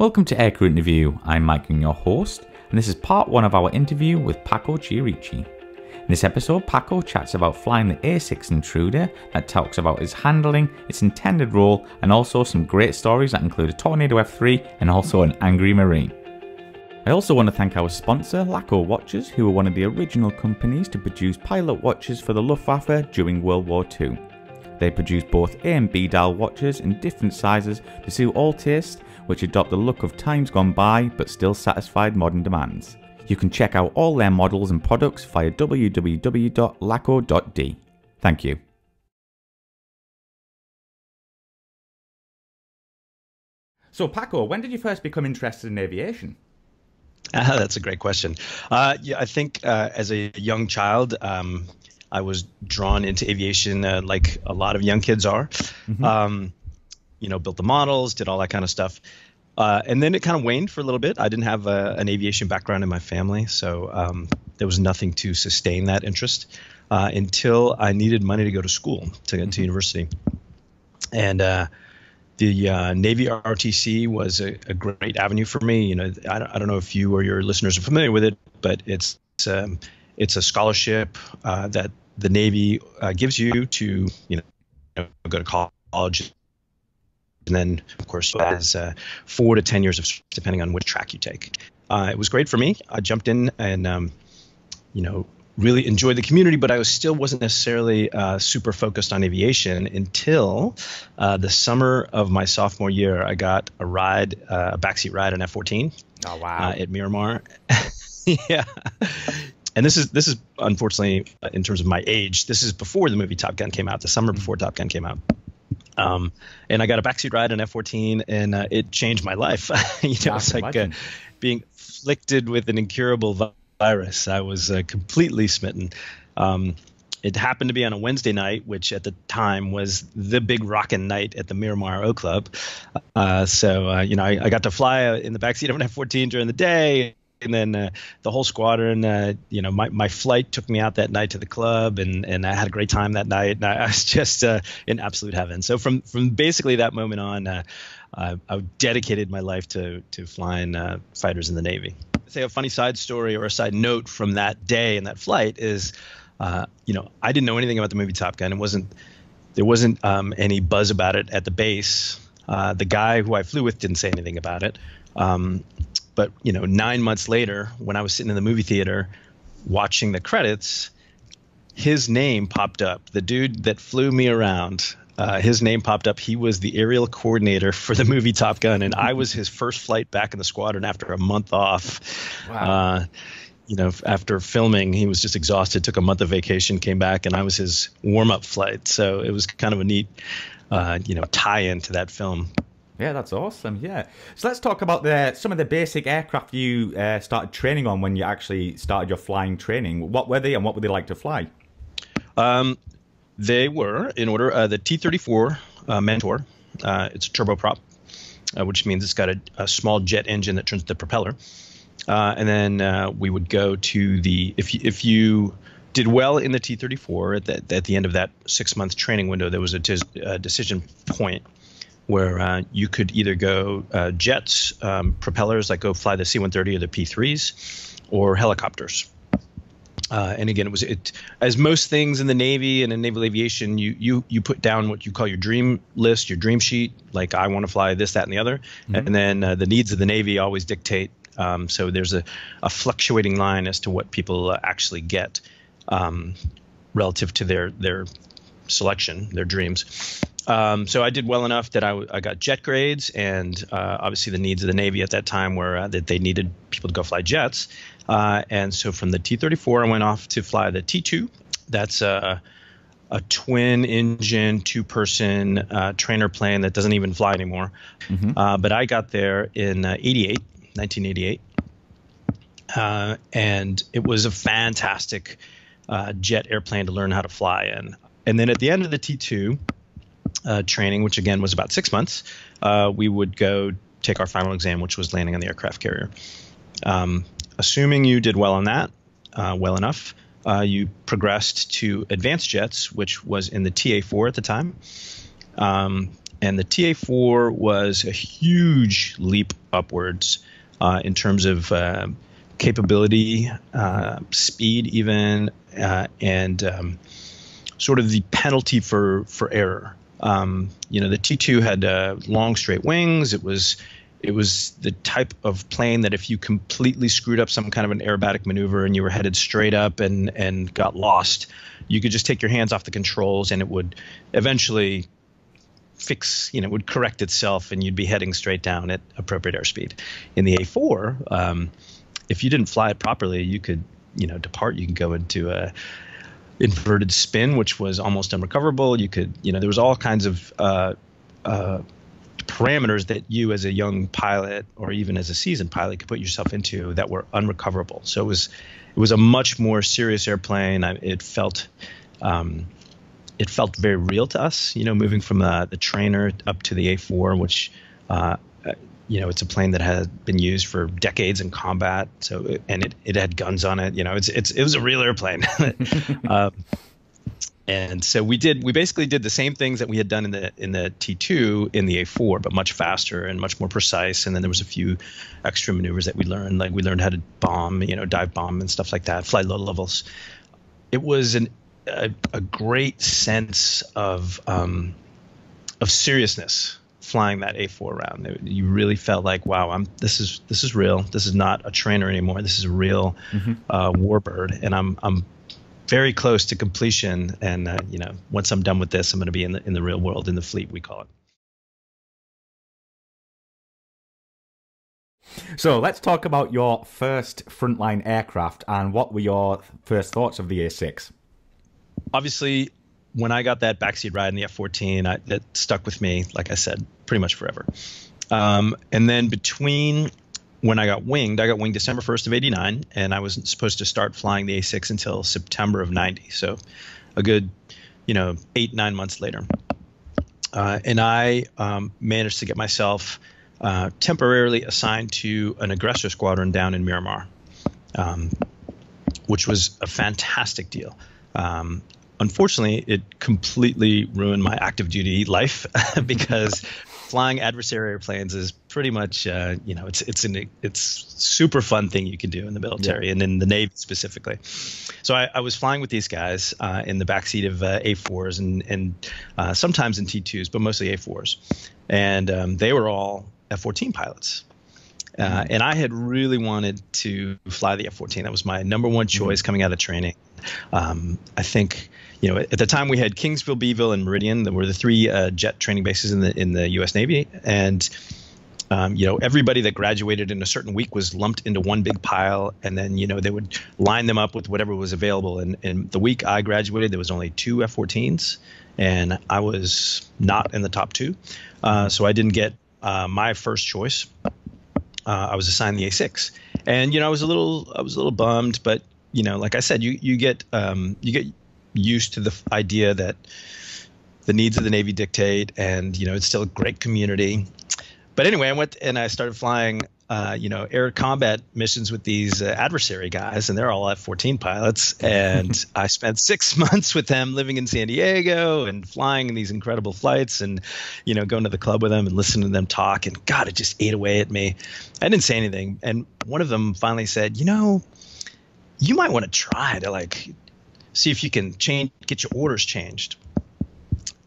Welcome to Aircrew Interview. I'm Mike and your host, and this is part one of our interview with Paco Chierici. In this episode, Paco chats about flying the A6 Intruder that talks about its handling, its intended role, and also some great stories that include a Tornado F3 and also an Angry Marine. I also want to thank our sponsor, Laco Watches, who were one of the original companies to produce pilot watches for the Luftwaffe during World War II. They produce both A and B dial watches in different sizes to suit all tastes which adopt the look of times gone by but still satisfied modern demands. You can check out all their models and products via www.laco.d. Thank you. So, Paco, when did you first become interested in aviation? Uh, that's a great question. Uh, yeah, I think uh, as a young child, um, I was drawn into aviation uh, like a lot of young kids are. Mm-hmm. Um, you know, built the models, did all that kind of stuff. Uh, and then it kind of waned for a little bit. I didn't have a, an aviation background in my family, so um, there was nothing to sustain that interest uh, until I needed money to go to school, to get to mm-hmm. university. And uh, the uh, Navy ROTC was a, a, great avenue for me. You know, I don't, I don't, know if you or your listeners are familiar with it, but it's um, it's a scholarship uh, that the Navy uh, gives you to you know go to college and then of course as uh, four to ten years of depending on which track you take. Uh, it was great for me. I jumped in and um, you know really enjoyed the community, but I was still wasn't necessarily uh, super focused on aviation until uh, the summer of my sophomore year. I got a ride, uh, a backseat ride on F-14. Oh wow! Uh, at Miramar. yeah. And this is this is unfortunately in terms of my age. This is before the movie Top Gun came out. The summer before Top Gun came out. Um, and I got a backseat ride in F-14, and uh, it changed my life. you know, it's like uh, being afflicted with an incurable virus. I was uh, completely smitten. Um, it happened to be on a Wednesday night, which at the time was the big rockin' night at the Miramar O Club. Uh, so, uh, you know, I, I, got to fly in the backseat of an F-14 during the day, and then uh, the whole squadron, uh, you know, my, my flight took me out that night to the club, and, and I had a great time that night. And I, I was just uh, in absolute heaven. So from from basically that moment on, uh, I, I, dedicated my life to to flying uh, fighters in the Navy. Say a funny side story or a side note from that day and that flight is, uh, you know, I didn't know anything about the movie Top Gun. It wasn't there wasn't um, any buzz about it at the base. The guy who I flew with didn't say anything about it. Um, but you know, nine months later, when I was sitting in the movie theater watching the credits, his name popped up. The dude that flew me around, uh, his name popped up. He was the aerial coordinator for the movie Top Gun, and I was his first flight back in the squadron after a month off. Wow. Uh, you know, after filming, he was just exhausted. Took a month of vacation, came back, and I was his warm-up flight. So it was kind of a neat, uh, you know, tie into that film. Yeah, that's awesome. Yeah. So let's talk about the some of the basic aircraft you uh, started training on when you actually started your flying training. What were they and what were they like to fly? Um, they were, in order, uh, the T 34 uh, Mentor. Uh, it's a turboprop, uh, which means it's got a, a, small jet engine that turns the propeller. Uh, and then we would go to the, if you, if you did well in the T 34 at the, at the end of that six month training window, there was a decision point where uh, you could either go uh, jets, um, propellers that go fly the C-130 or the P-3s, or helicopters. Uh, and again, it was it as most things in the Navy and in naval aviation, you you you put down what you call your dream list, your dream sheet. Like I want to fly this, that, and the other, mm-hmm. and then uh, the needs of the Navy always dictate. Um, so there's a, a fluctuating line as to what people uh, actually get um, relative to their their selection, their dreams. Um, so I did well enough that I, I got jet grades, and uh, obviously the needs of the Navy at that time were uh, that they needed people to go fly jets. Uh, and so from the T-34, I went off to fly the T-2. That's a, a twin engine, two person uh, trainer plane that doesn't even fly anymore. Mm-hmm. Uh, but I got there in uh, 88, 1988. and it was a fantastic jet airplane to learn how to fly in. And then at the end of the T2, uh, training, which again was about six months, uh, we would go take our final exam, which was landing on the aircraft carrier. Um, assuming you did well on that, uh, well enough, uh, you progressed to advanced jets, which was in the TA4 at the time. Um, and the TA4 was a huge leap upwards uh, in terms of uh, capability, uh, speed, even, uh, and um, sort of the penalty for for error. Um, you know, the T2 had uh, long straight wings. It was it was the type of plane that if you completely screwed up some kind of an aerobatic maneuver and you were headed straight up and and got lost, you could just take your hands off the controls and it would eventually fix, you know, would correct itself and you'd be heading straight down at appropriate airspeed. In the A4, um, if you didn't fly it properly, you could, you know, depart. You can go into a inverted spin, which was almost unrecoverable. You could, you know, there was all kinds of uh, uh, parameters that you, as a young pilot or even as a seasoned pilot, could put yourself into that were unrecoverable. So it was, it was a much more serious airplane. I, it felt. Um, it felt very real to us, you know, moving from uh, the trainer up to the A4, which uh, you know, it's a plane that had been used for decades in combat. So, it, and it, it had guns on it. You know, it's it's it was a real airplane. um, and so we did we basically did the same things that we had done in the in the T2 in the A4, but much faster and much more precise. And then there was a few extra maneuvers that we learned, like we learned how to bomb, you know, dive bomb and stuff like that, fly low levels. It was an a, a great sense of um, of seriousness flying that A4 round. You really felt like, wow, I'm this is this is real. This is not a trainer anymore. This is a real mm-hmm. uh, warbird, and I'm I'm very close to completion. And uh, you know, once I'm done with this, I'm going to be in the in the real world in the fleet we call it. So let's talk about your first frontline aircraft and what were your first thoughts of the A6? Obviously, when I got that backseat ride in the F-14, I, it stuck with me, like I said, pretty much forever. Um, and then between when I got winged, I got winged December 1st of 89, and I wasn't supposed to start flying the A6 until September of 90. So a good, you know, eight, nine months later. Uh, and I um, managed to get myself uh, temporarily assigned to an aggressor squadron down in Miramar, um, which was a fantastic deal. Um, unfortunately, it completely ruined my active duty life because flying adversary airplanes is pretty much uh, you know it's it's an it's super fun thing you can do in the military yeah. and in the Navy specifically. So I, I was flying with these guys uh, in the backseat of uh, A4s and and uh, sometimes in T2s, but mostly A4s, and um, they were all F-14 pilots. Uh, mm-hmm. and I had really wanted to fly the F-14. That was my number one mm-hmm. choice coming out of training. Um, I think you know, at the time we had Kingsville, Beeville, and Meridian. That were the three uh, jet training bases in the in the U.S. Navy, and um, you know, everybody that graduated in a certain week was lumped into one big pile, and then you know they would line them up with whatever was available. And, and the week I graduated, there was only two F-14s, and I was not in the top two, uh, so I didn't get uh, my first choice. Uh, I was assigned the A6, and you know I was a little I was a little bummed, but you know, like I said, you you get um, you get used to the idea that the needs of the Navy dictate, and you know it's still a great community. But anyway, I went and I started flying, uh, you know, air combat missions with these uh, adversary guys, and they're all F-14 pilots. And I spent six months with them, living in San Diego and flying in these incredible flights, and you know, going to the club with them and listening to them talk. And God, it just ate away at me. I didn't say anything, and one of them finally said, "You know." You might want to try to like see if you can change, get your orders changed.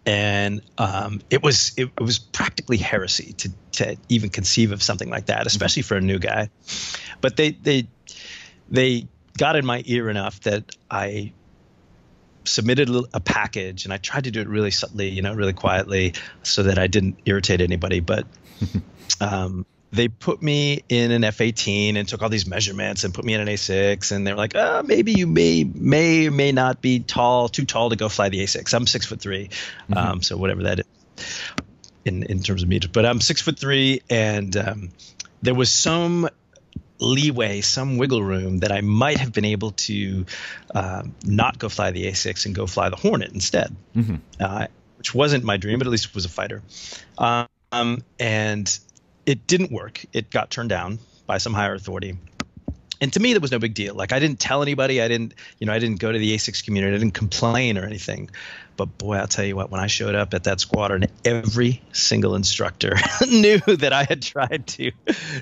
And um, it was it, it, was practically heresy to, to even conceive of something like that, especially for a new guy. But they they they got in my ear enough that I submitted a package and I tried to do it really subtly, you know, really quietly, so that I didn't irritate anybody. But um, they put me in an F-18 and took all these measurements and put me in an A6 and they're like, oh, maybe you may may or may not be tall, too tall to go fly the A6. I'm six foot 3 mm-hmm. um, so whatever that is in in terms of meters. But I'm six foot three, and um, there was some leeway, some wiggle room that I might have been able to uh, not go fly the A6 and go fly the Hornet instead, mm-hmm. uh, which wasn't my dream, but at least it was a fighter. Um, and it didn't work. It got turned down by some higher authority. and to me that was no big deal like i didn't tell anybody i didn't you know i didn't go to the a6 community i didn't complain or anything but boy i'll tell you what when i showed up at that squadron every single instructor knew that i had tried to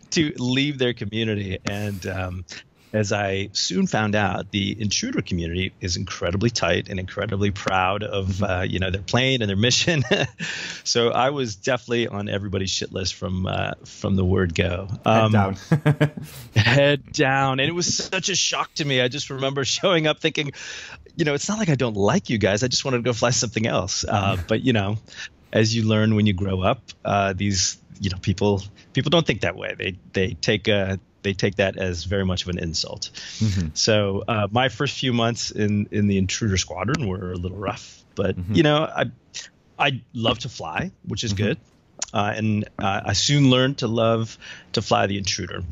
to leave their community and um, as I soon found out, the intruder community is incredibly tight and incredibly proud of mm-hmm. uh, you know their plane and their mission. so I was definitely on everybody's shit list from uh, from the word go. Um, head down. head down, and it was such a shock to me. I just remember showing up thinking, you know, it's not like I don't like you guys. I just wanted to go fly something else. Uh, but you know, as you learn when you grow up, uh, these you know people people don't think that way. They they take a they take that as very much of an insult. Mm-hmm. So uh, my first few months in in the intruder squadron were a little rough, but mm-hmm. you know I I love to fly, which is mm-hmm. good, uh, and uh, I soon learned to love to fly the intruder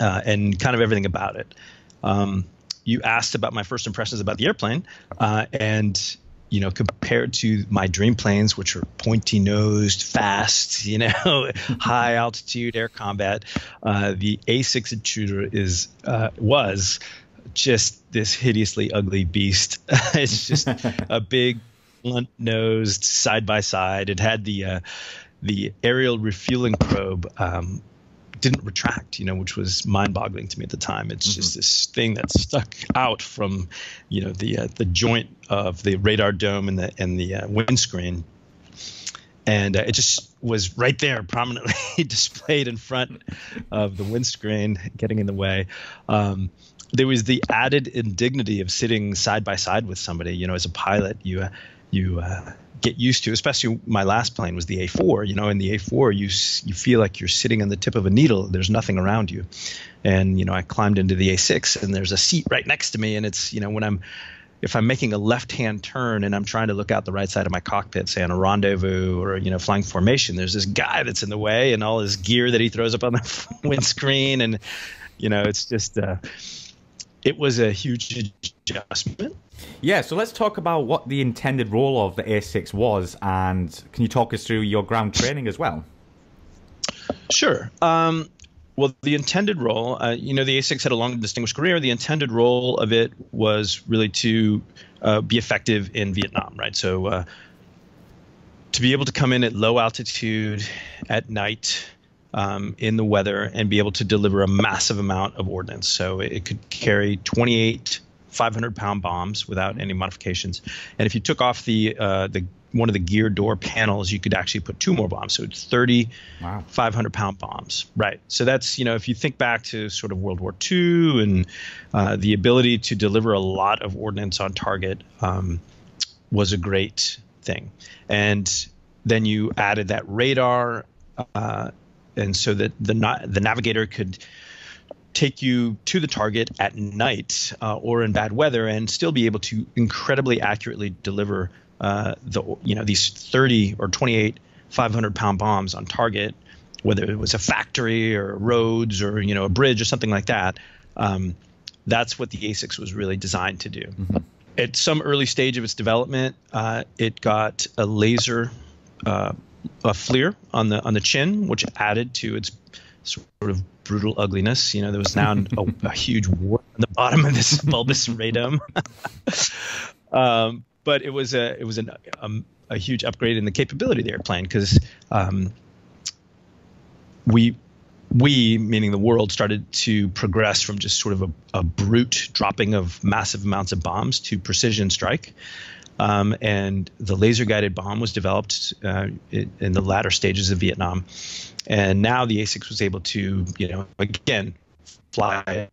uh, and kind of everything about it. Um, you asked about my first impressions about the airplane, uh, and you know, compared to my dream planes, which are pointy nosed, fast, you know, high altitude air combat, uh, the A6 Intruder is uh, was just this hideously ugly beast. it's just a big, blunt nosed side by side. It had the uh, the aerial refueling probe um, didn't retract, you know, which was mind-boggling to me at the time. It's mm-hmm. just this thing that stuck out from, you know, the uh, the joint of the radar dome and the and the uh, windscreen, and uh, it just was right there, prominently displayed in front of the windscreen, getting in the way. Um, there was the added indignity of sitting side by side with somebody. You know, as a pilot, you uh, you uh, get used to, especially my last plane was the A4. You know, in the A4, you you feel like you're sitting on the tip of a needle. There's nothing around you, and you know, I climbed into the A6, and there's a seat right next to me, and it's you know when I'm if I'm making a left-hand turn and I'm trying to look out the right side of my cockpit, say on a rendezvous or you know flying formation, there's this guy that's in the way and all his gear that he throws up on the windscreen, and you know it's just uh, it was a huge adjustment. Yeah, so let's talk about what the intended role of the A6 was, and can you talk us through your ground training as well? Sure. Um, well, the intended role, uh, you know, the A6 had a long distinguished career. The intended role of it was really to uh, be effective in Vietnam, right? So uh, to be able to come in at low altitude at night um, in the weather and be able to deliver a massive amount of ordnance. So it could carry 28 500 pound bombs without any modifications. And if you took off the uh, the one of the gear door panels, you could actually put two more bombs. So it's 30 wow. 500 pound bombs. Right. So that's, you know, if you think back to sort of World War II and uh, the ability to deliver a lot of ordnance on target um, was a great thing. And then you added that radar uh, and so that the the navigator could take you to the target at night uh, or in bad weather and still be able to incredibly accurately deliver uh, the you know these 30 or 28 500 pound bombs on target whether it was a factory or roads or you know a bridge or something like that um, that's what the A6 was really designed to do. Mm-hmm. At some early stage of its development, uh, it got a laser uh, a FLIR on the on the chin, which added to its sort of brutal ugliness. You know, there was now a, a huge wart on the bottom of this bulbous radome. um, but it was a it was an, um, a huge upgrade in the capability of the airplane because um, we we meaning the world started to progress from just sort of a, a brute dropping of massive amounts of bombs to precision strike um, and the laser guided bomb was developed uh, in, the latter stages of Vietnam. And now the A6 was able to, you know, again, fly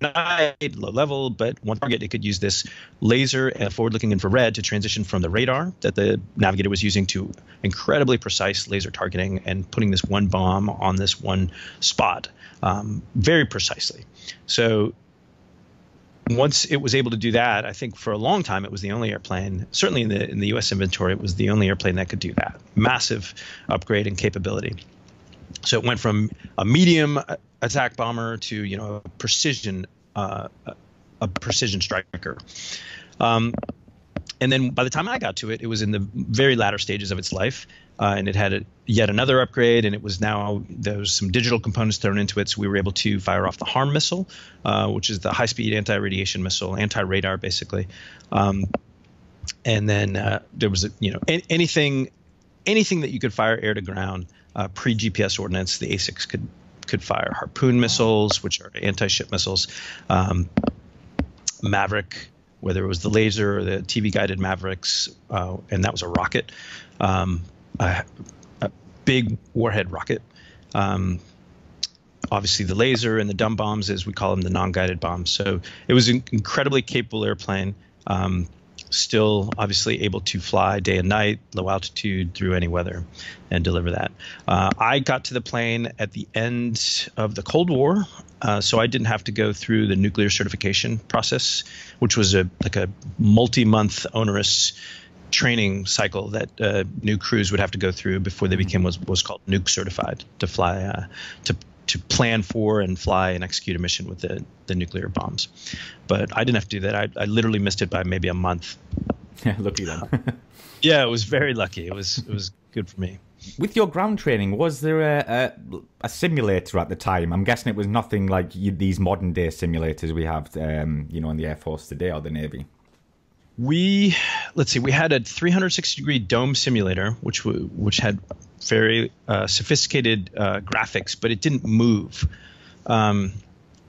night, low level, but one target, it could use this laser and forward looking infrared to transition from the radar that the navigator was using to incredibly precise laser targeting and putting this one bomb on this one spot um, very precisely. So once it was able to do that, I think for a long time it was the only airplane, certainly in the in the U.S. inventory, it was the only airplane that could do that. Massive upgrade in capability. So it went from a medium attack bomber to you know a precision uh, a precision striker. Um, and then by the time I got to it, it was in the very latter stages of its life, uh, and it had a, yet another upgrade, and it was now there was some digital components thrown into it, so we were able to fire off the HARM missile, uh, which is the high-speed anti-radiation missile, anti-radar basically, um, and then uh, there was a, you know a- anything anything that you could fire air to ground uh, pre-GPS ordnance, the A6 could could fire. Harpoon missiles, which are anti-ship missiles, um, Maverick whether it was the laser or the TV guided Mavericks, uh, and that was a rocket, um, a, a, big warhead rocket. Um, obviously, the laser and the dumb bombs, as we call them, the non guided bombs. So it was an incredibly capable airplane. Um, still obviously able to fly day and night, low altitude through any weather, and deliver that. Uh, I got to the plane at the end of the Cold War, uh, so I didn't have to go through the nuclear certification process, which was a like a multi-month onerous training cycle that uh, new crews would have to go through before they became what was called nuke certified to fly uh, to to plan for and fly and execute a mission with the, the nuclear bombs. But I didn't have to do that. I, I literally missed it by maybe a month. Yeah, lucky then. yeah, it was very lucky. It was it was good for me. With your ground training, was there a, a, a simulator at the time? I'm guessing it was nothing like you, these modern day simulators we have, um, you know, in the Air Force today or the Navy. We let's see, we had a 360 degree dome simulator, which w- which had very uh, sophisticated uh, graphics, but it didn't move. Um,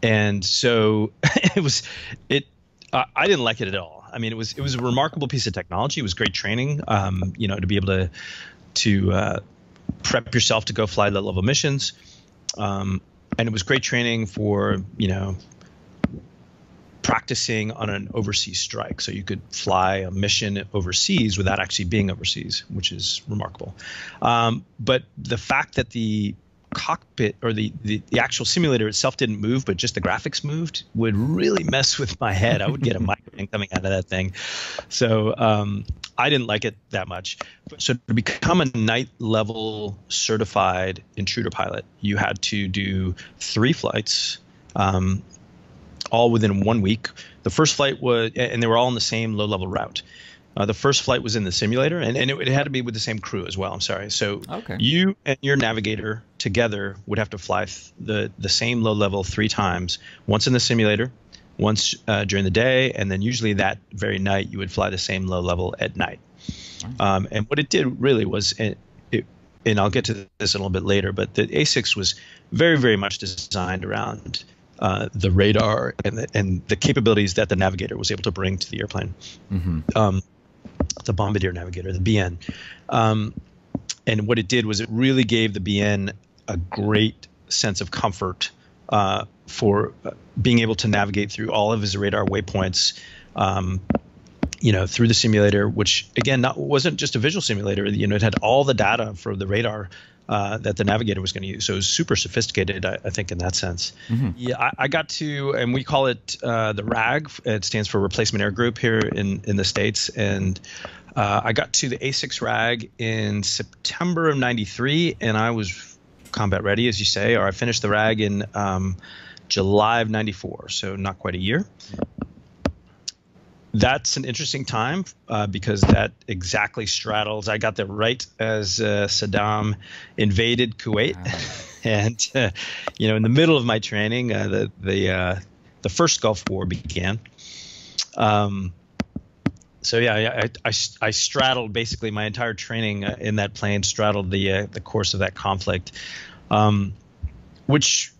and so it was it. Uh, I didn't like it at all. I mean, it was it was a remarkable piece of technology. It was great training. Um, you know, to be able to to uh, prep yourself to go fly low level missions. Um, and it was great training for you know practicing on an overseas strike. So you could fly a mission overseas without actually being overseas, which is remarkable. Um, but the fact that the cockpit or the, the, the, actual simulator itself didn't move, but just the graphics moved would really mess with my head. I would get a migraine coming out of that thing. So um, I didn't like it that much. So to become a night level certified intruder pilot, you had to do three flights. Um, all within one week. The first flight was, and they were all on the same low level route. Uh, the first flight was in the simulator, and, and it, it, had to be with the same crew as well. I'm sorry. So okay. you and your navigator together would have to fly th- the the same low level three times. Once in the simulator, once uh, during the day, and then usually that very night you would fly the same low level at night. Um, and what it did really was, it, it, and I'll get to this a little bit later, but the A6 was very, very much designed around uh, the radar and the, and the capabilities that the navigator was able to bring to the airplane. Mm-hmm. Um, the Bombardier Navigator, the BN. Um, and what it did was it really gave the BN a great sense of comfort uh, for uh, being able to navigate through all of his radar waypoints. Um, you know, through the simulator, which again not, wasn't just a visual simulator. You know, it had all the data for the radar uh, that the navigator was going to use. So it was super sophisticated, I, I think, in that sense. Mm-hmm. Yeah, I, I, got to, and we call it uh, the RAG. It stands for Replacement Air Group here in in the states, and uh, I got to the A6 RAG in September of '93, and I was combat ready, as you say, or I finished the RAG in um, July of '94, so not quite a year that's an interesting time uh, because that exactly straddles. I got there right as uh, Saddam invaded Kuwait, and uh, you know, in the middle of my training, uh, the the uh, the first Gulf War began. Um, so yeah, I, I, I, straddled basically my entire training uh, in that plane, straddled the the course of that conflict, um, which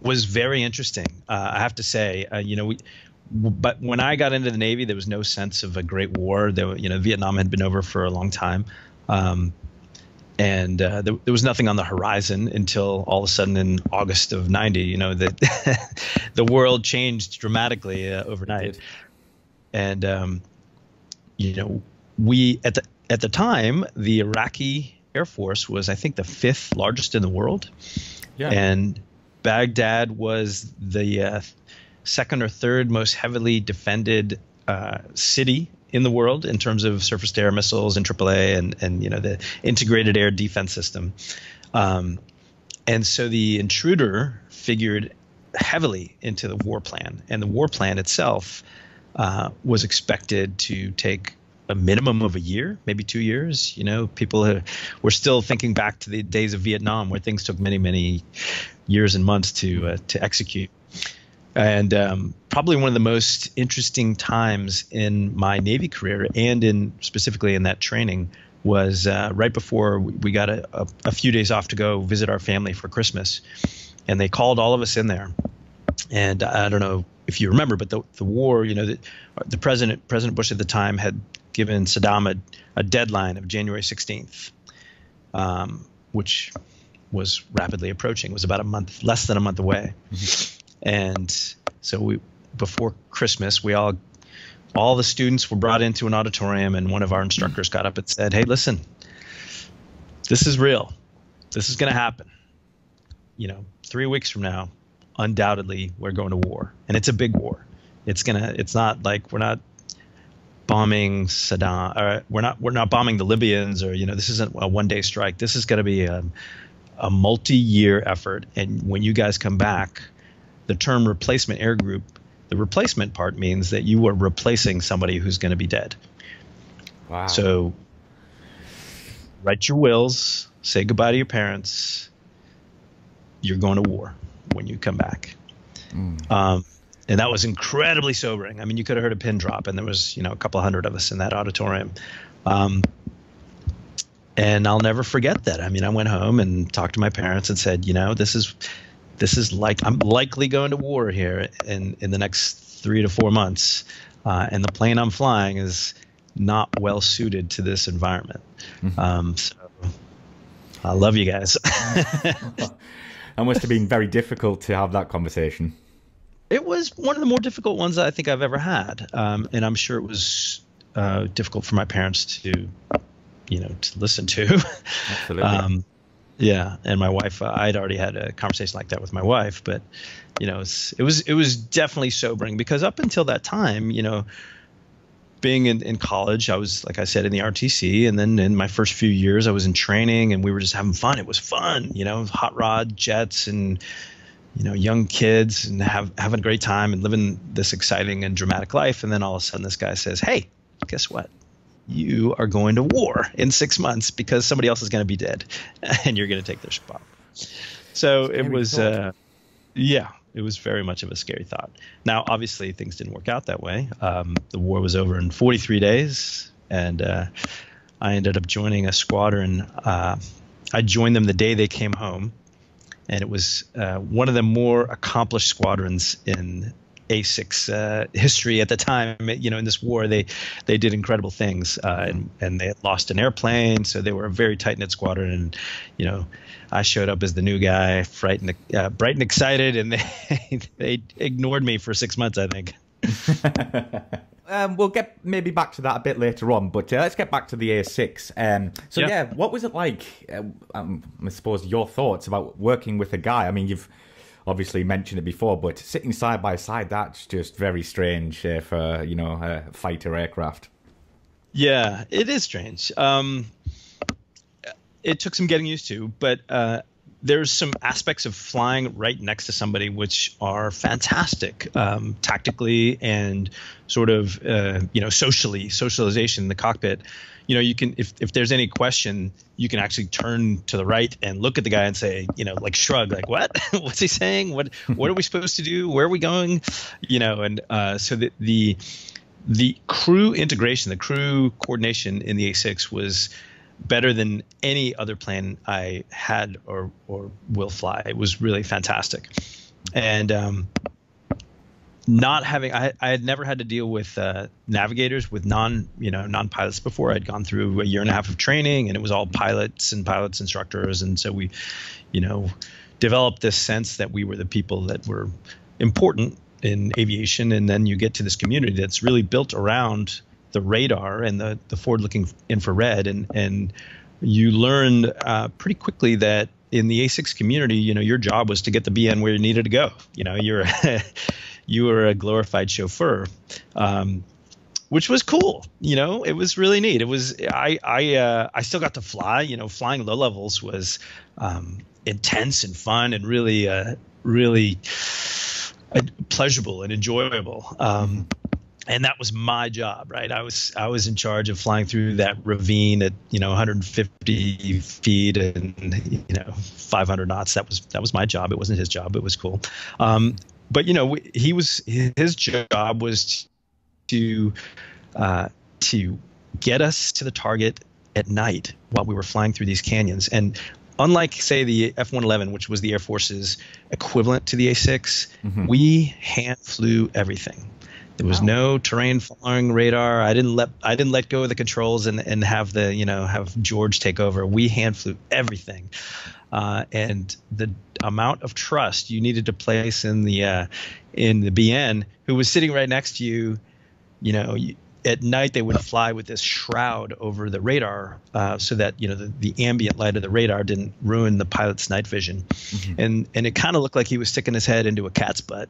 was very interesting. I have to say, you know, we but when I got into the Navy, there was no sense of a great war. There, you know, Vietnam had been over for a long time, um, and uh, there, there, was nothing on the horizon until all of a sudden in August of '90, you know, that the world changed dramatically uh, overnight, and um, you know, we at the at the time the Iraqi Air Force was, I think, the fifth largest in the world, yeah. and Baghdad was the uh, second or third most heavily defended uh, city in the world in terms of surface to air missiles and AAA and and you know the integrated air defense system. Um, and so the intruder figured heavily into the war plan, and the war plan itself uh, was expected to take a minimum of a year, maybe two years. You know, people have, we're still thinking back to the days of Vietnam where things took many, many years and months to uh, to execute. And um, probably one of the most interesting times in my Navy career, and in specifically in that training, was uh, right before we got a, a, a few days off to go visit our family for Christmas, and they called all of us in there. And I don't know if you remember, but the, the war, you know, the, the president President Bush at the time had given Saddam a, a deadline of January 16th, um, which was rapidly approaching. Was about a month, less than a month away. Mm-hmm. And so we, before Christmas, we all, all the students were brought into an auditorium, and one of our instructors got up and said, "Hey, listen, this is real. This is going to happen. You know, three weeks from now, undoubtedly, we're going to war, and it's a big war. It's gonna. It's not like we're not bombing Saddam, or we're not we're not bombing the Libyans, or you know, this isn't a one day strike. This is going to be a, a multi year effort. And when you guys come back, the term replacement air group, the replacement part means that you are replacing somebody who's going to be dead. Wow. So write your wills, say goodbye to your parents. You're going to war when you come back. Mm. Um, and that was incredibly sobering. I mean, you could have heard a pin drop, and there was you know a couple hundred of us in that auditorium. Um, and I'll never forget that. I mean, I went home and talked to my parents and said, you know, this is this is like I'm likely going to war here in in the next three to four months, uh, and the plane I'm flying is not well suited to this environment. Mm-hmm. Um, so I love you guys. that must have been very difficult to have that conversation. It was one of the more difficult ones I think I've ever had, um, and I'm sure it was uh, difficult for my parents to, you know, to listen to. Absolutely. um, yeah, and my wife, uh, I'd already had a conversation like that with my wife, but you know, it was it was definitely sobering because up until that time, you know, being in, in college, I was like I said in the RTC, and then in my first few years, I was in training, and we were just having fun. It was fun, you know, hot rod jets and you know, young kids and have having a great time and living this exciting and dramatic life. And then all of a sudden, this guy says, "Hey, guess what? You are going to war in six months because somebody else is going to be dead, and you're going to take their spot." So scary it was, uh, yeah, it was very much of a scary thought. Now, obviously, things didn't work out that way. Um, the war was over in 43 days, and uh, I ended up joining a squadron. Uh, I joined them the day they came home and it was uh, one of the more accomplished squadrons in A6 uh, history at the time. You know, in this war, they they did incredible things, uh, and and they had lost an airplane, so they were a very tight knit squadron. And you know, I showed up as the new guy, frightened, uh, bright and excited, and they they ignored me for six months, I think. um, we'll get maybe back to that a bit later on, but uh, let's get back to the A6. Um, so yeah. yeah. what was it like? Uh, um, I suppose your thoughts about working with a guy. I mean, you've obviously mentioned it before, but sitting side by side, that's just very strange uh, for you know a fighter aircraft. Yeah, it is strange. Um, it took some getting used to, but uh, there's some aspects of flying right next to somebody which are fantastic um, tactically and sort of uh, you know socially socialization in the cockpit you know you can if, if there's any question you can actually turn to the right and look at the guy and say you know like shrug like what? What's he saying? What what are we supposed to do? Where are we going? You know and uh, so the, the the crew integration the crew coordination in the a6 was better than any other plane I had or or will fly. It was really fantastic, and um, not having I, I had never had to deal with uh, navigators with non you know non pilots before. I'd gone through a year and a half of training, and it was all pilots and pilots instructors, and so we, you know, developed this sense that we were the people that were important in aviation, and then you get to this community that's really built around the radar and the, the forward looking infrared and and you learn uh, pretty quickly that in the A6 community, you know, your job was to get the BN where you needed to go. You know, you're you were a glorified chauffeur, um, which was cool. You know, it was really neat. It was I I uh, I still got to fly. You know, flying low levels was um, intense and fun and really uh, really uh, pleasurable and enjoyable. Um, and that was my job, right? I was I was in charge of flying through that ravine at you know 150 feet and you know 500 knots. That was that was my job. It wasn't his job. It was cool. Um, but you know he was his job was to uh, to get us to the target at night while we were flying through these canyons. And unlike say the F-111, which was the Air Force's equivalent to the A6, mm-hmm. we hand flew everything. There was wow. no terrain following radar. I didn't let I didn't let go of the controls and, and have the you know have George take over. We hand flew everything, uh, and the amount of trust you needed to place in the uh, in the BN who was sitting right next to you, you know. You, at night they would fly with this shroud over the radar uh, so that you know the, the, ambient light of the radar didn't ruin the pilot's night vision mm-hmm. and and it kind of looked like he was sticking his head into a cat's butt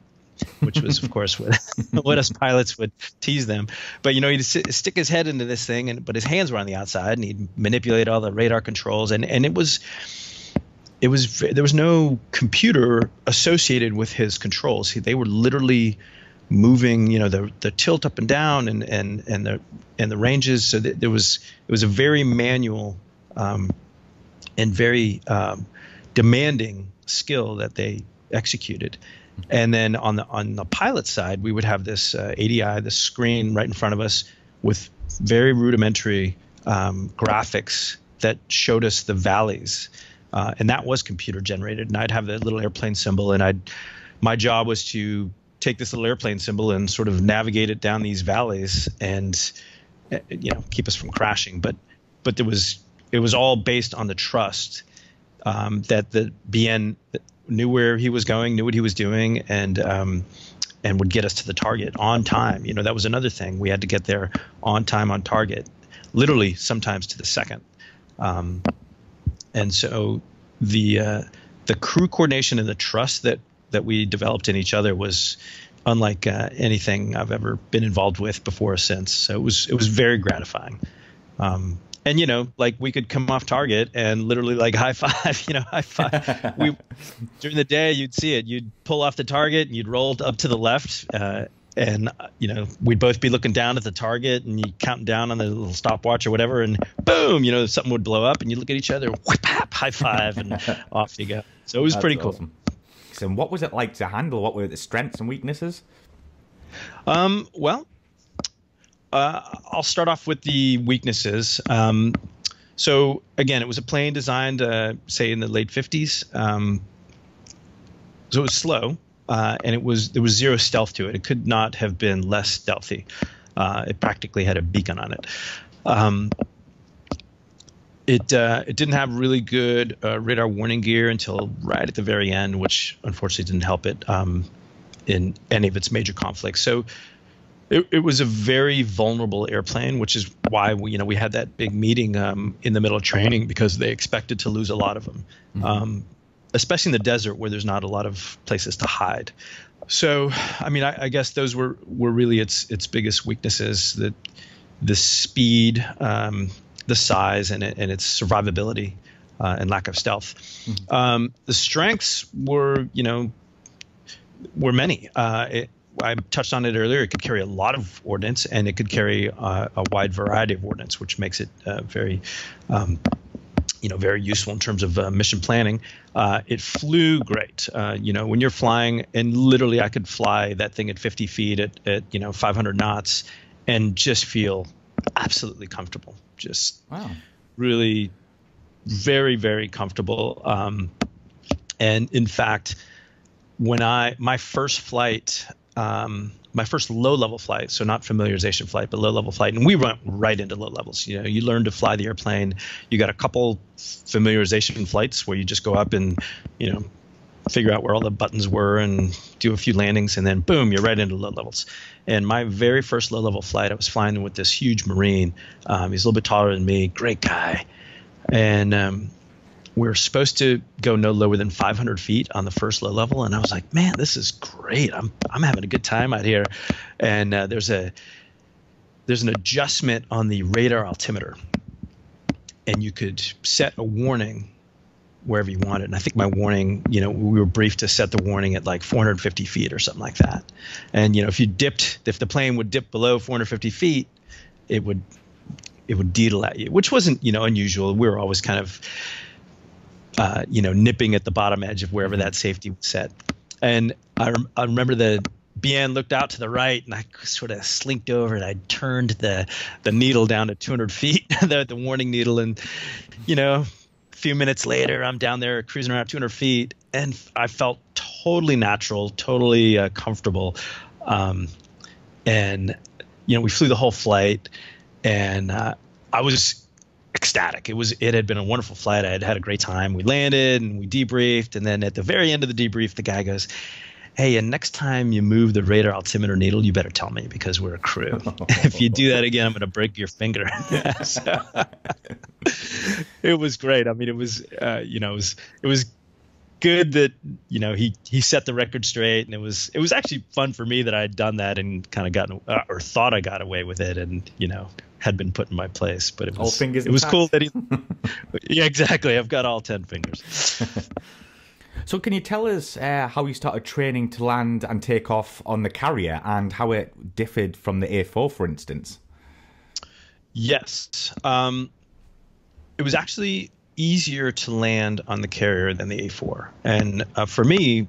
which was of course what, what us pilots would tease them. But you know, he'd stick his head into this thing, and but his hands were on the outside, and he'd manipulate all the radar controls, and and it was. It was there was no computer associated with his controls. He, they were literally moving, you know, the the tilt up and down and and and the and the ranges. So there was it was a very manual um, and very um, demanding skill that they executed. And then on the on the pilot side, we would have this uh, ADI, the screen right in front of us with very rudimentary um, graphics that showed us the valleys, uh, and that was computer generated. And I'd have the little airplane symbol, and I'd my job was to take this little airplane symbol and sort of navigate it down these valleys and uh, you know keep us from crashing. But but there was it was all based on the trust um, that the BN knew where he was going, knew what he was doing, and um, and would get us to the target on time. You know, that was another thing. We had to get there on time, on target, literally sometimes to the second. Um, and so the uh, the crew coordination and the trust that that we developed in each other was unlike uh, anything I've ever been involved with before or since. So it was it was very gratifying. Um, and you know like we could come off target and literally like high five you know high five we during the day you'd see it you'd pull off the target and you'd roll up to the left uh, and you know we'd both be looking down at the target and you counting down on the little stopwatch or whatever and boom you know something would blow up and you look at each other whoop, high five and off you go so it was That's pretty cool awesome. so what was it like to handle what were the strengths and weaknesses um, well uh, I'll start off with the weaknesses. Um, so again, it was a plane designed, uh, say, in the late 50s. Um, so it was slow, uh, and it was there was zero stealth to it. It could not have been less stealthy. Uh, it practically had a beacon on it. Um, it uh, it didn't have really good uh, radar warning gear until right at the very end, which unfortunately didn't help it um, in any of its major conflicts. So it, it, was a very vulnerable airplane, which is why we, you know, we had that big meeting um, in the middle of training because they expected to lose a lot of them, mm-hmm. Especially in the desert where there's not a lot of places to hide. So, I mean, I, I guess those were were really its its biggest weaknesses: that the speed, um, the size, and and its survivability. Uh, and lack of stealth. Mm-hmm. Um, the strengths were, you know, were many. Uh, it, I touched on it earlier. It could carry a lot of ordnance, and it could carry uh, a wide variety of ordnance, which makes it uh, very, um, you know, very useful in terms of uh, mission planning. Uh, it flew great. Uh, you know, when you're flying, and literally, I could fly that thing at 50 feet at, at you know 500 knots, and just feel absolutely comfortable. Just wow. really, very, very comfortable. Um, and in fact, when I my first flight um, my first low level flight, so not familiarization flight, but low level flight, and we went right into low levels. You know, you learn to fly the airplane. You got a couple familiarization flights where you just go up and, you know, figure out where all the buttons were and do a few landings, and then boom, you're right into low levels. And my very first low level flight, I was flying with this huge Marine. Um, he's a little bit taller than me, great guy, and um, we're supposed to go no lower than 500 feet on the first low level and i was like man this is great i'm, I'm having a good time out here and uh, there's a there's an adjustment on the radar altimeter and you could set a warning wherever you wanted. And I think my warning, you know, we were briefed to set the warning at like 450 feet or something like that. And you know, if you dipped, if the plane would dip below 450 feet, it would it would deedle at you, which wasn't you know unusual. We were always kind of uh, you know nipping at the bottom edge of wherever that safety was set. And I, rem- I remember the BN looked out to the right, and I sort of slinked over and I turned the the needle down to 200 feet, the, the warning needle, and you know, a few minutes later, I'm down there cruising around 200 feet, and I felt totally natural, totally uh, comfortable, um, and you know, we flew the whole flight, and uh, I was ecstatic. It was it had been a wonderful flight. I had had a great time. We landed and we debriefed, and then at the very end of the debrief, the guy goes, "Hey, and next time you move the radar altimeter needle, you better tell me because we're a crew. if you do that again, I'm going to break your finger." so, it was great. I mean, it was uh, you know it was it was good that you know he he set the record straight and it was it was actually fun for me that I had done that and kind of gotten uh, or thought I got away with it and you know had been put in my place. But it was all fingers it was cool that he. yeah, exactly. I've got all ten fingers. so, can you tell us uh, how you started training to land and take off on the carrier, and how it differed from the A4, for instance? Yes, um, it was actually easier to land on the carrier than the A4, and uh, for me,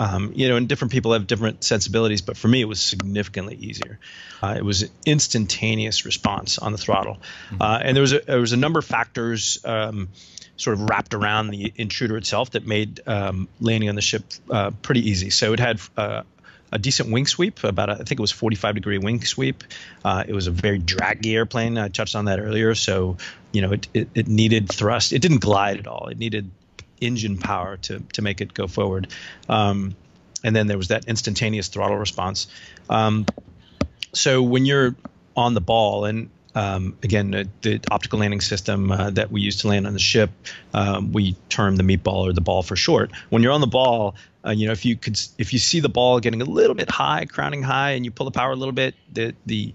um, you know, and different people have different sensibilities, but for me, it was significantly easier. Uh, it was an instantaneous response on the throttle, mm-hmm. uh, and there was a, there was a number of factors um, sort of wrapped around the intruder itself that made um, landing on the ship uh, pretty easy. So it had uh, a decent wing sweep, about a, I think it was 45 degree wing sweep. Uh, it was a very draggy airplane. I touched on that earlier. So, you know, it, it, it, needed thrust. It didn't glide at all. It needed engine power to to make it go forward. Um, and then there was that instantaneous throttle response. Um, so when you're on the ball, and um, again, the, optical landing system uh, that we use to land on the ship, um, we term the meatball or the ball for short. When you're on the ball, uh, you know, if you could, if you see the ball getting a little bit high, crowning high, and you pull the power a little bit, the the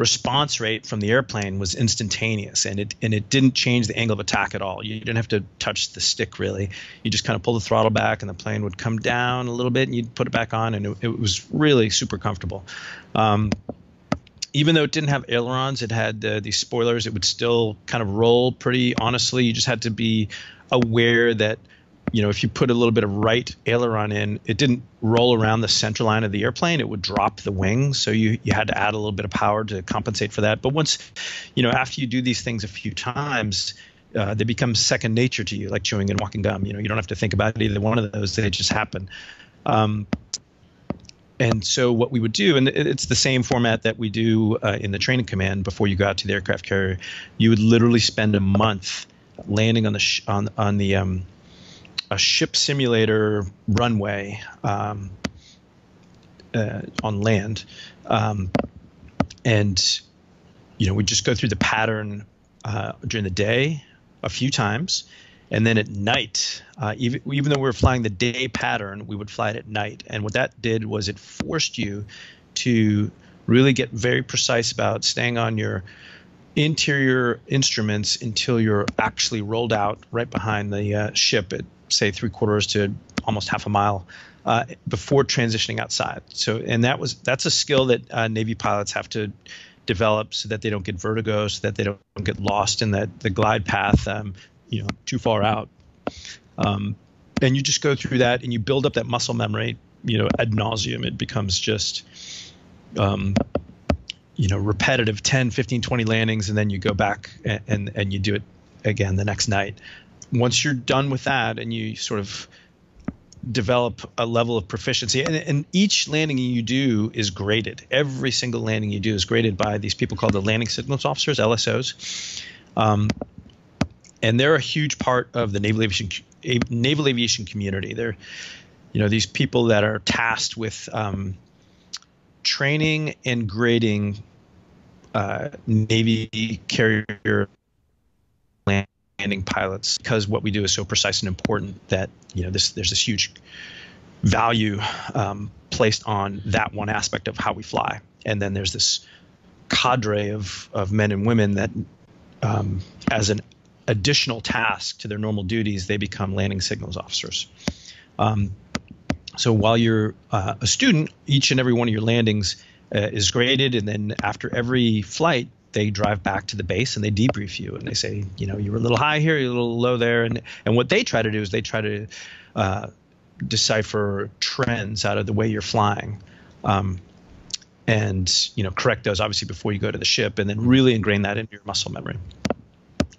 response rate from the airplane was instantaneous and it and it didn't change the angle of attack at all. You didn't have to touch the stick really. You just kind of pull the throttle back and the plane would come down a little bit and you'd put it back on and it, it was really super comfortable. Um, even though it didn't have ailerons, it had uh, these spoilers. It would still kind of roll pretty honestly. You just had to be aware that you know, if you put a little bit of right aileron in, it didn't roll around the center line of the airplane. It would drop the wing. So you, you had to add a little bit of power to compensate for that. But once, you know, after you do these things a few times, uh, they become second nature to you, like chewing and walking gum. You know, you don't have to think about either one of those; they just happen. Um, and so what we would do, and it's the same format that we do uh, in the training command before you go out to the aircraft carrier. You would literally spend a month landing on the sh- on on the um, a ship simulator runway um, uh, on land, um, and you know we just go through the pattern uh, during the day a few times, and then at night, uh, even even though we were flying the day pattern, we would fly it at night. And what that did was it forced you to really get very precise about staying on your interior instruments until you're actually rolled out right behind the uh, ship at say three quarters to almost half a mile uh, before transitioning outside. So, and that was that's a skill that uh, Navy pilots have to develop so that they don't get vertigo, so that they don't get lost in that the glide path, um, you know, too far out. Um, and you just go through that and you build up that muscle memory, you know, ad nauseum. It becomes just, um, you know, repetitive 10, 15, 20 landings, and then you go back and, and, and you do it again the next night once you're done with that and you sort of develop a level of proficiency and, and, each landing you do is graded. Every single landing you do is graded by these people called the landing signals officers lsos um, and they're a huge part of the naval aviation naval aviation community. They're you know these people that are tasked with um, training and grading uh, navy carrier landing pilots because what we do is so precise and important that you know this there's this huge value um, placed on that one aspect of how we fly, and then there's this cadre of of men and women that, um, as an additional task to their normal duties, they become landing signals officers. Um, so while you're uh, a student, each and every one of your landings uh, is graded, and then after every flight, they drive back to the base and they debrief you and they say, you know, you were a little high here, you're a little low there, and and what they try to do is they try to uh, decipher trends out of the way you're flying. Um, and you know correct those obviously before you go to the ship and then really ingrain that into your muscle memory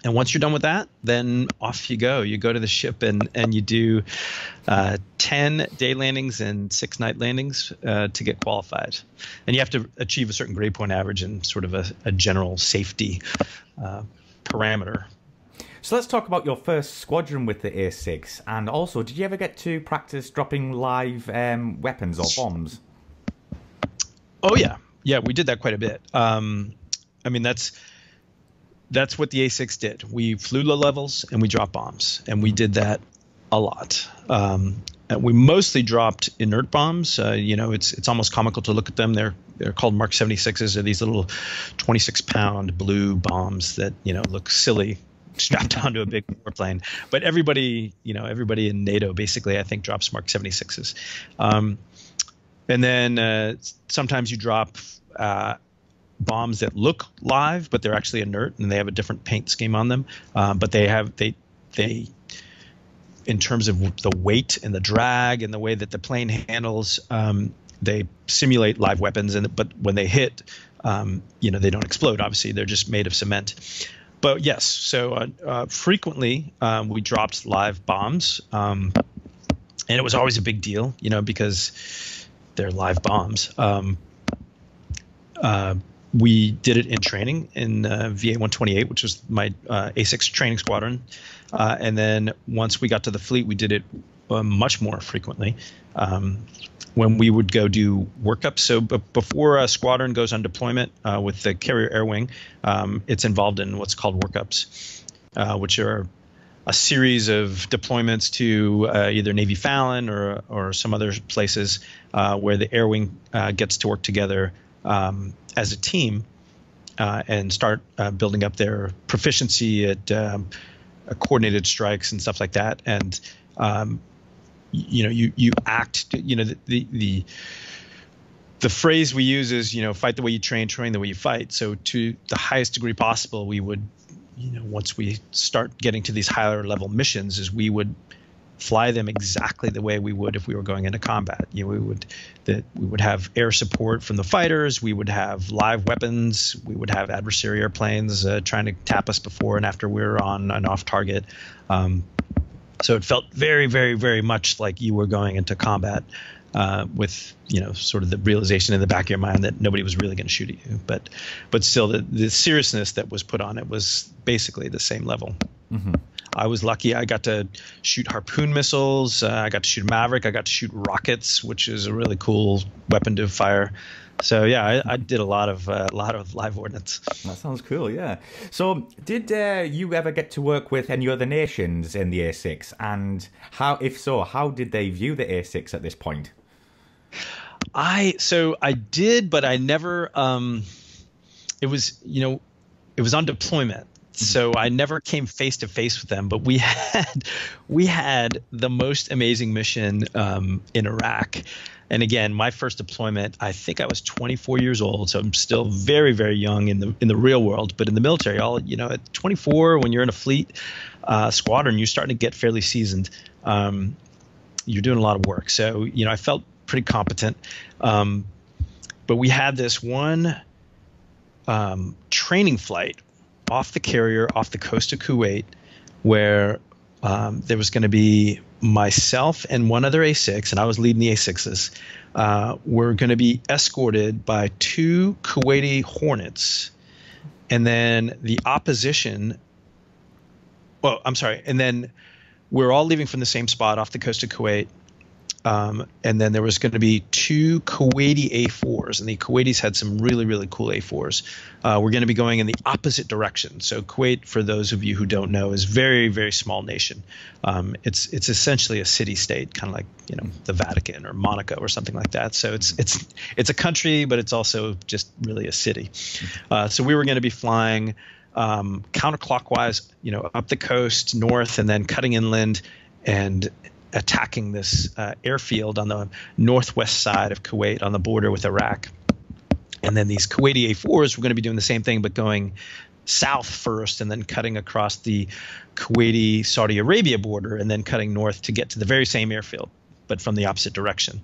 and once you're done with that then off you go. You go to the ship and and you do uh, 10 day landings and six night landings uh, to get qualified. And you have to achieve a certain grade point average and sort of a, a general safety uh, parameter. So let's talk about your first squadron with the A6, and also, did you ever get to practice dropping live um, weapons or bombs? Oh yeah, yeah, we did that quite a bit. Um, I mean, that's that's what the A6 did. We flew low levels and we dropped bombs, and we did that a lot. Um, we mostly dropped inert bombs. Uh, you know, it's it's almost comical to look at them. They're they're called Mark 76s. They're these little 26 pound blue bombs that you know look silly strapped onto a big warplane. But everybody, you know, everybody in NATO basically, I think, drops Mark 76s. Um, and then uh, sometimes you drop uh, bombs that look live, but they're actually inert, and they have a different paint scheme on them. Um, but they have they they in terms of the weight and the drag and the way that the plane handles, um, they simulate live weapons. And but when they hit, um, you know, they don't explode. Obviously, they're just made of cement. But yes, so uh, uh, frequently um, we dropped live bombs, um, and it was always a big deal, you know, because they're live bombs. Um, uh, we did it in training in uh, VA 128, which was my uh, A6 training squadron. Uh, and then once we got to the fleet, we did it uh, much more frequently um, when we would go do workups. So b- before a squadron goes on deployment uh, with the carrier air wing, um, it's involved in what's called workups, which are a series of deployments to uh, either Navy Fallon or or some other places uh, where the Air Wing uh, gets to work together um, as a team uh, and start uh, building up their proficiency at um, coordinated strikes and stuff like that. And um, you know, you you act. You know, the the the phrase we use is you know fight the way you train train the way you fight so to the highest degree possible we would you know once we start getting to these higher level missions is we would fly them exactly the way we would if we were going into combat. You know, we would that we would have air support from the fighters, we would have live weapons, we would have adversary airplanes uh, trying to tap us before and after we were on an off target. Um, so it felt very, very, very much like you were going into combat uh, with you know sort of the realization in the back of your mind that nobody was really going to shoot at you. But but still, the, the seriousness that was put on it was basically the same level. Mm-hmm. I was lucky. I got to shoot harpoon missiles. Uh, I got to shoot Maverick. I got to shoot rockets, which is a really cool weapon to fire. So yeah, I, I did a lot of uh, a lot of live ordnance. That sounds cool. Yeah. So did uh, you ever get to work with any other nations in the A6? And how, if so, how did they view the A6 at this point? I so I did, but I never. Um, it was you know, it was on deployment. So I never came face to face with them. But we had we had the most amazing mission um, in Iraq. And again, my first deployment, I think I was 24 years old, so I'm still very, very young in the in the real world. But in the military, all you know, at 24, when you're in a fleet uh, squadron, you're starting to get fairly seasoned. Um, you're doing a lot of work. So you know, I felt pretty competent. Um, but we had this one um, training flight off the carrier off the coast of Kuwait where um, there was going to be myself and one other A6, and I was leading the A6s. Uh, we're going to be escorted by two Kuwaiti Hornets, and then the opposition. Well, I'm sorry, and then we're all leaving from the same spot off the coast of Kuwait. Um, and then there was going to be two Kuwaiti A4s, and the Kuwaitis had some really, really cool A4s. Uh, we're going to be going in the opposite direction. So Kuwait, for those of you who don't know, is very, very small nation. Um, it's it's essentially a city-state, kind of like you know the Vatican or Monaco or something like that. So it's it's it's a country, but it's also just really a city. Uh, so we were going to be flying um, counterclockwise, you know, up the coast north, and then cutting inland and attacking this uh, airfield on the northwest side of Kuwait on the border with Iraq. And then these Kuwaiti A4s were going to be doing the same thing, but going south first and then cutting across the Kuwaiti Saudi Arabia border and then cutting north to get to the very same airfield, but from the opposite direction.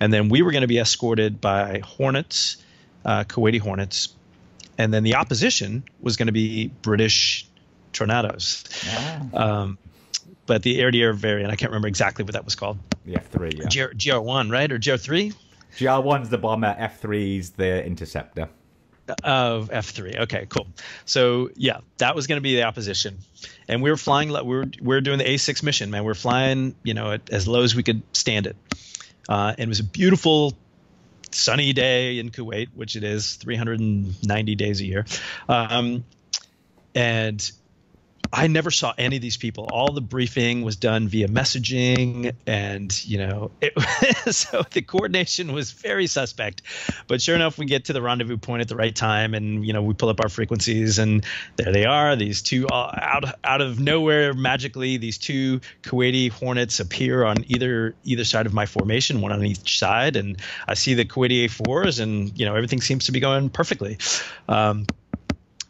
And then we were going to be escorted by Hornets, uh, Kuwaiti Hornets, and then the opposition was going to be British Tornados. Ah. Um, but the air-to-air variant, I can't remember exactly what that was called. The F3, yeah. GR, GR1, right? Or GR3? GR1's the bomber, F3's the interceptor. Of F3. Okay, cool. So yeah, that was going to be the opposition, and we were flying. We were we were doing the A6 mission, man. We are flying, you know, as low as we could stand it, uh, and it was a beautiful sunny day in Kuwait, which it is 390 days a year. Um, and I never saw any of these people. All the briefing was done via messaging, and you know, it, so the coordination was very suspect. But sure enough, we get to the rendezvous point at the right time, and you know, we pull up our frequencies, and there they are. These two uh, out out of nowhere, magically, these two Kuwaiti Hornets appear on either either side of my formation, one on each side, and I see the Kuwaiti A4s, and you know, everything seems to be going perfectly. Um,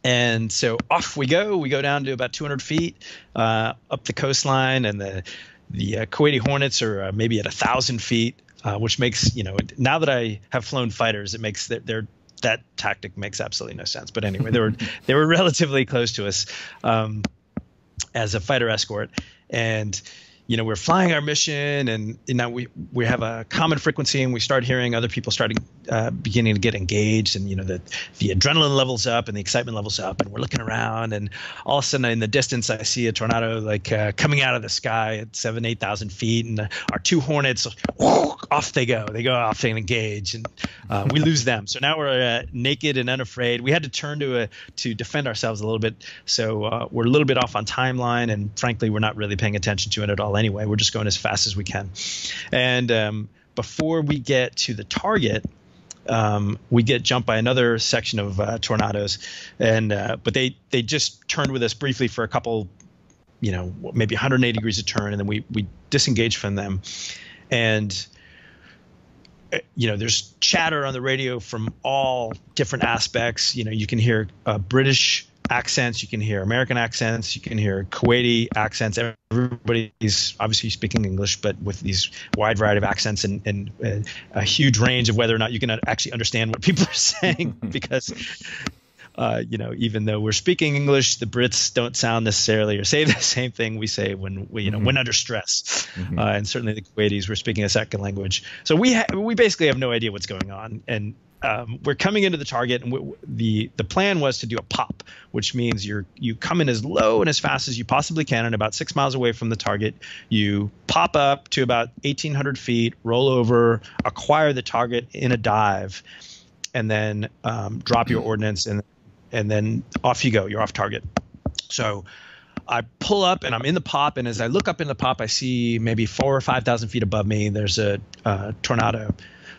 and so off we go. We go down to about 200 feet uh, up the coastline, and the the uh, Kuwaiti Hornets are uh, maybe at a thousand feet, uh, which makes you know now that I have flown fighters, it makes their, their that tactic makes absolutely no sense. But anyway, they were they were relatively close to us um, as a fighter escort, and you know, we're flying our mission and you know, we, we have a common frequency and we start hearing other people starting, uh, beginning to get engaged and, you know, the, the adrenaline levels up and the excitement levels up and we're looking around and all of a sudden in the distance, I see a tornado like uh, coming out of the sky at seven, 8,000 feet and uh, our two Hornets, off they go. They go off and engage and uh, we lose them. So now we're uh, naked and unafraid. We had to turn to a, to defend ourselves a little bit. So uh, we're a little bit off on timeline and frankly, we're not really paying attention to it at all anyway. We're just going as fast as we can. And um, before we get to the target, um, we get jumped by another section of uh, tornadoes, and uh, but they they just turned with us briefly for a couple, you know, maybe 180 degrees of turn, and then we we disengage from them, and uh, you know, there's chatter on the radio from all different aspects. You know, you can hear uh, British accents, you can hear American accents, you can hear Kuwaiti accents. Everybody's obviously speaking English, but with these wide variety of accents and, and uh, a huge range of whether or not you can actually understand what people are saying because. Uh, you know, even though we're speaking English, the Brits don't sound necessarily or say the same thing we say when we, you know, mm-hmm. when under stress. Mm-hmm. Uh, and certainly the Kuwaitis were speaking a second language. So we ha- we basically have no idea what's going on. And um, we're coming into the target, and w- the the plan was to do a pop, which means you're you come in as low and as fast as you possibly can, and about six miles away from the target, you pop up to about 1,800 feet, roll over, acquire the target in a dive, and then um, drop your ordnance, and and then off you go. You're off target. So. I pull up and I'm in the pop, and as I look up in the pop, I see maybe four or five thousand feet above me. There's a, a tornado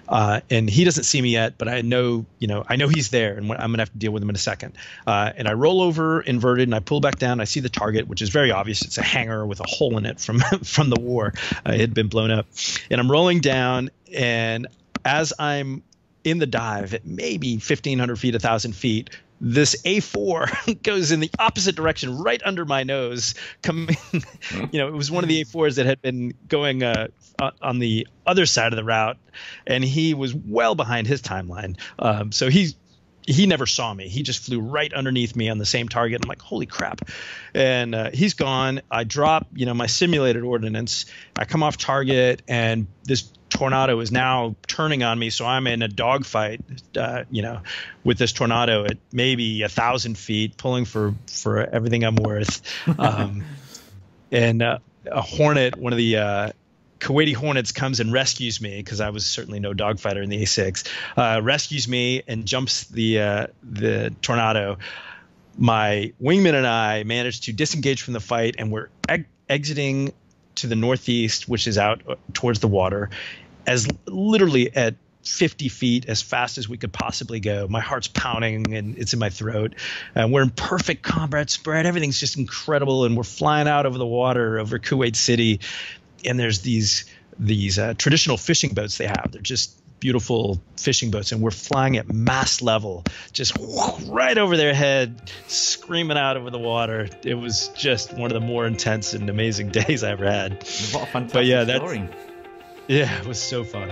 uh, and he doesn't see me yet, but I know, you know, I know he's there, and I'm gonna have to deal with him in a second. Uh, and I roll over inverted, and I pull back down. I see the target, which is very obvious. It's a hangar with a hole in it from from the war. Uh, it had been blown up, and I'm rolling down, and as I'm in the dive at maybe 1,500 feet, 1,000 feet, this A4 goes in the opposite direction, right under my nose. Coming, you know, it was one of the A4s that had been going uh, on the other side of the route, and he was well behind his timeline. Um, so he he never saw me. He just flew right underneath me on the same target. I'm like, holy crap! And uh, he's gone. I drop, you know, my simulated ordinance. I come off target, and this tornado is now turning on me. So I'm in a dogfight, uh, you know, with this tornado at maybe a thousand feet, pulling for for everything I'm worth. Um, and uh, a hornet, one of the uh, Kuwaiti Hornets comes and rescues me because I was certainly no dogfighter in the A6. Uh, rescues me and jumps the uh, the tornado. My wingman and I managed to disengage from the fight, and we're exiting to the northeast, which is out uh, towards the water, as literally at 50 feet as fast as we could possibly go. My heart's pounding and it's in my throat. And we're in perfect combat spread. Everything's just incredible. And we're flying out over the water over Kuwait City. And there's these these uh, traditional fishing boats they have. They're just beautiful fishing boats, and we're flying at mass level, just right over their head, screaming out over the water. It was just one of the more intense and amazing days I ever had. What a fantastic But yeah, story. Yeah, it was so fun.